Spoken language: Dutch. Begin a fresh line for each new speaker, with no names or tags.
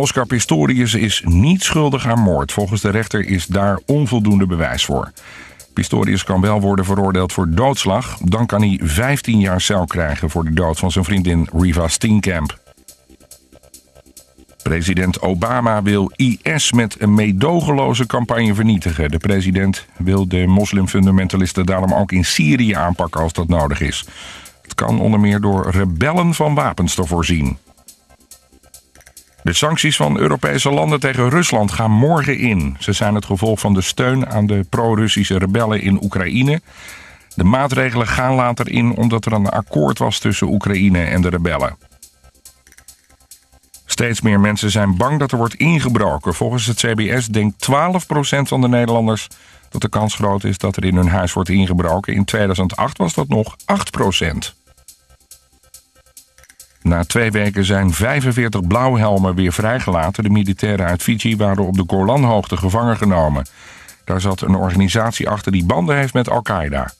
Oscar Pistorius is niet schuldig aan moord. Volgens de rechter is daar onvoldoende bewijs voor. Pistorius kan wel worden veroordeeld voor doodslag. Dan kan hij 15 jaar cel krijgen voor de dood van zijn vriendin Riva Steenkamp. President Obama wil IS met een meedogenloze campagne vernietigen. De president wil de moslimfundamentalisten daarom ook in Syrië aanpakken als dat nodig is. Het kan onder meer door rebellen van wapens te voorzien. De sancties van Europese landen tegen Rusland gaan morgen in. Ze zijn het gevolg van de steun aan de pro-Russische rebellen in Oekraïne. De maatregelen gaan later in omdat er een akkoord was tussen Oekraïne en de rebellen. Steeds meer mensen zijn bang dat er wordt ingebroken. Volgens het CBS denkt 12% van de Nederlanders dat de kans groot is dat er in hun huis wordt ingebroken. In 2008 was dat nog 8%. Na twee weken zijn 45 blauwhelmen weer vrijgelaten. De militairen uit Fiji waren op de Golanhoogte gevangen genomen. Daar zat een organisatie achter die banden heeft met Al-Qaeda.